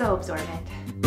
so absorbent.